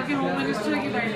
आपके home minister की line